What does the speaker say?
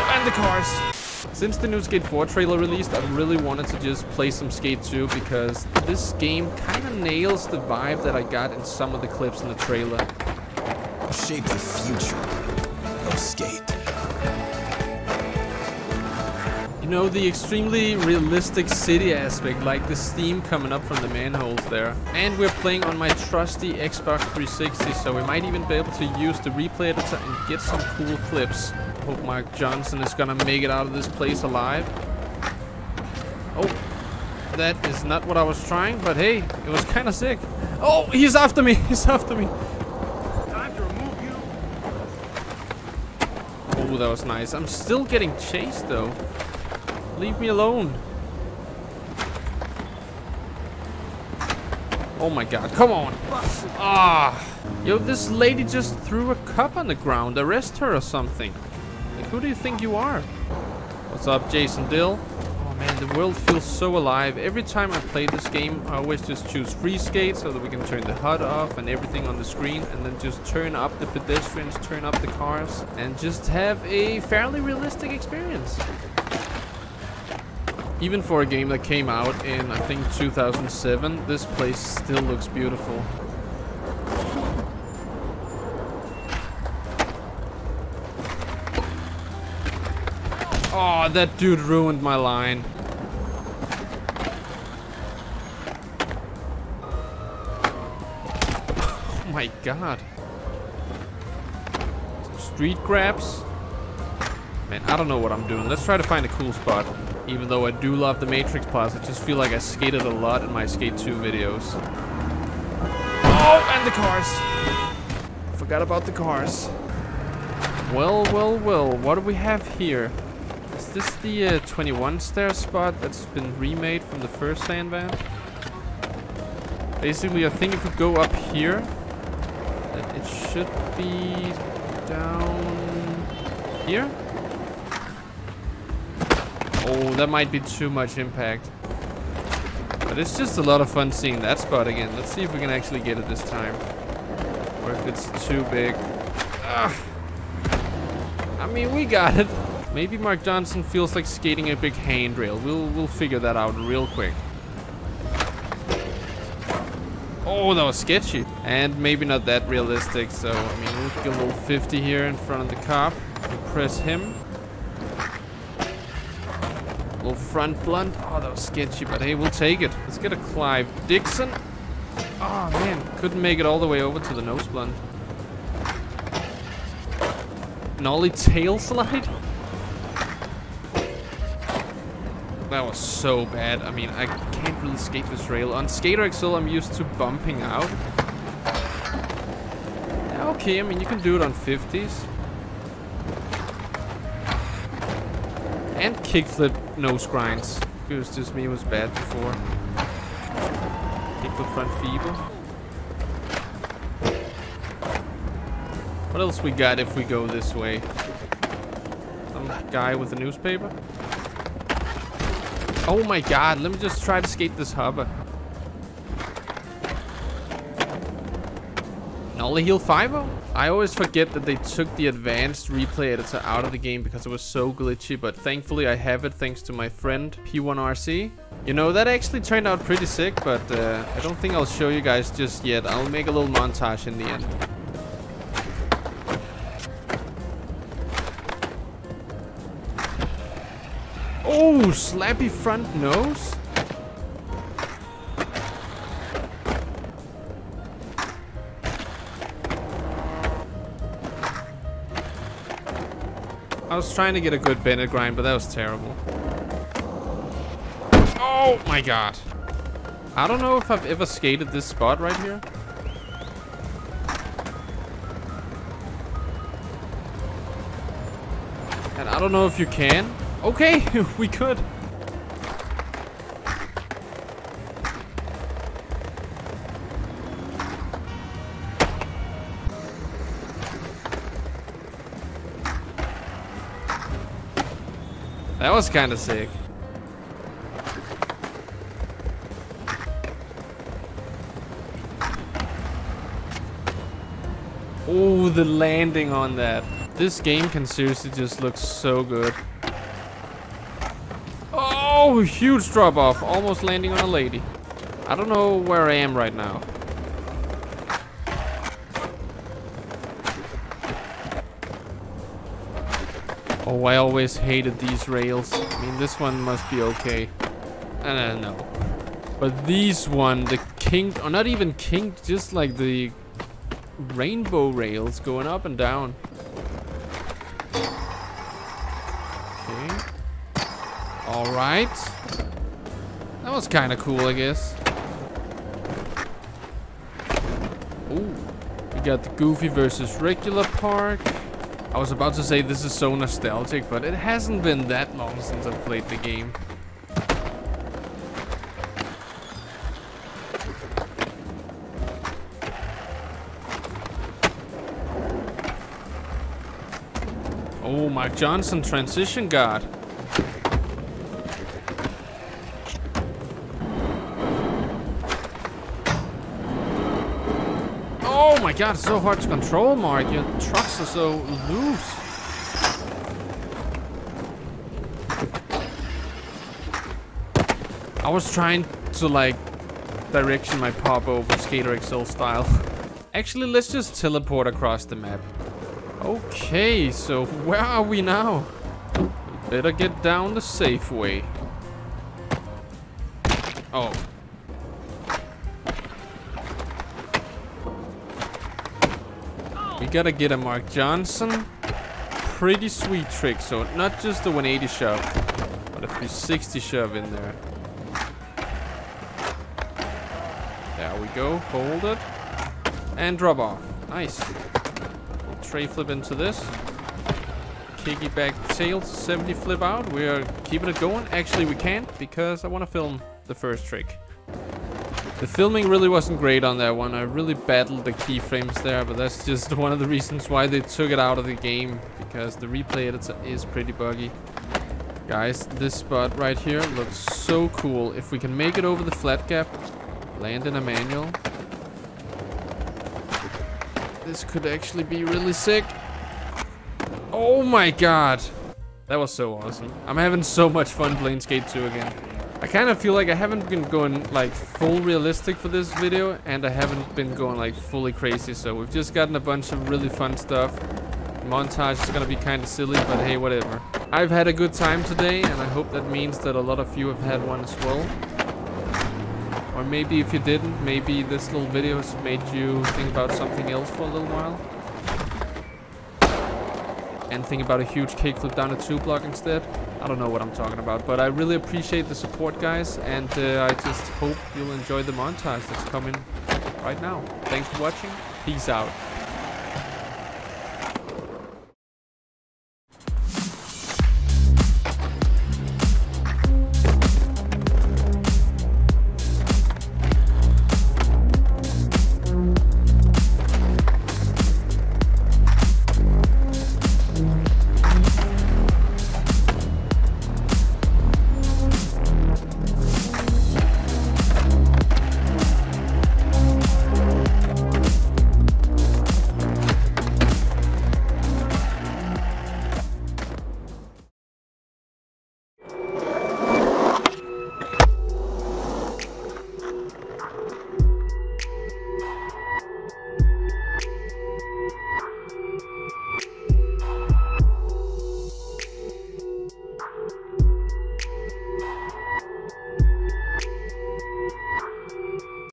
And the cars. Since the new Skate 4 trailer released, I really wanted to just play some Skate 2 because this game kind of nails the vibe that I got in some of the clips in the trailer. Shape the future of skate. You know, the extremely realistic city aspect, like the steam coming up from the manholes there. And we're playing on my trusty Xbox 360, so we might even be able to use the replay editor and get some cool clips. Hope Marc Johnson is gonna make it out of this place alive. Oh, that is not what I was trying, but hey, it was kind of sick. Oh, he's after me, he's after me. Oh, that was nice. I'm still getting chased though. Leave me alone. Oh my god, come on. Ah. Yo, this lady just threw a cup on the ground. Arrest her or something. Who do you think you are? What's up, Jason Dill? Oh man, the world feels so alive. Every time I play this game, I always just choose free skate so that we can turn the HUD off and everything on the screen and then just turn up the pedestrians, turn up the cars and just have a fairly realistic experience. Even for a game that came out in, I think, 2007, this place still looks beautiful. Oh, that dude ruined my line. Oh my god. Some street grabs. Man, I don't know what I'm doing. Let's try to find a cool spot. Even though I do love the Matrix Plus, I just feel like I skated a lot in my Skate 2 videos. Oh, and the cars. Forgot about the cars. Well, well, well, what do we have here? Is this the uh, 21 stair spot that's been remade from the first San Van? Basically, I think if we go up here, that it should be down here. Oh, that might be too much impact. But it's just a lot of fun seeing that spot again. Let's see if we can actually get it this time. Or if it's too big. Ugh. I mean, we got it. Maybe Marc Johnson feels like skating a big handrail. We'll, we'll figure that out real quick. Oh, that was sketchy. And maybe not that realistic. So, I mean, we'll get a little 50 here in front of the cop. Press him. Little front blunt. Oh, that was sketchy, but hey, we'll take it. Let's get a Clive Dixon. Oh, man. Couldn't make it all the way over to the nose blunt. Nollie tail slide? That was so bad. I mean, I can't really skate this rail. On Skater XL, I'm used to bumping out. Okay, I mean, you can do it on 50s. And kickflip nose grinds. Was just me was bad before. Kickflip front feeble. What else we got if we go this way? Some guy with a newspaper? Oh my god, let me just try to skate this hover. Nollie Heel 5 -0? I always forget that they took the advanced replay editor out of the game because it was so glitchy, but thankfully I have it thanks to my friend P1RC. You know, that actually turned out pretty sick, but uh, I don't think I'll show you guys just yet. I'll make a little montage in the end. Oh, slappy front nose? I was trying to get a good Bennett grind, but that was terrible. Oh my god. I don't know if I've ever skated this spot right here. And I don't know if you can. Okay, we could. That was kind of sick. Oh, the landing on that. This game can seriously just look so good. Huge drop off. Almost landing on a lady. I don't know where I am right now. Oh, I always hated these rails. I mean, this one must be okay. I don't know. But these one, the kink, or not even kink, just like the rainbow rails going up and down. Right. That was kind of cool, I guess. Ooh. We got the Goofy versus regular park. I was about to say this is so nostalgic, but it hasn't been that long since I've played the game. Oh, Mike Johnson, transition guard. God, it's so hard to control, Marc. Your trucks are so loose. I was trying to like direction my pop over Skater XL style. Actually, let's just teleport across the map. Okay, so where are we now? Better get down the safe way. Oh. We gotta get a Marc Johnson. Pretty sweet trick, so not just the 180 shove, but a 360 shove in there. There we go, hold it. And drop off. Nice tray flip into this. Kicky back tail 70 flip out. We are keeping it going. Actually, we can't because I want to film the first trick. The filming really wasn't great on that one. I really battled the keyframes there, but that's just one of the reasons why they took it out of the game because the replay editor is pretty buggy. Guys, this spot right here looks so cool. If we can make it over the flat gap, land in a manual, this could actually be really sick. Oh my god. That was so awesome. I'm having so much fun playing Skate 2 again. I kind of feel like I haven't been going like full realistic for this video and I haven't been going like fully crazy. So we've just gotten a bunch of really fun stuff. montage is gonna be kind of silly, but hey, whatever. I've had a good time today and I hope that means that a lot of you have had one as well. Or maybe if you didn't, maybe this little video has made you think about something else for a little while. And think about a huge kickflip down a two block instead. I don't know what I'm talking about, but I really appreciate the support, guys. And uh, I just hope you'll enjoy the montage that's coming right now. Thanks for watching. Peace out.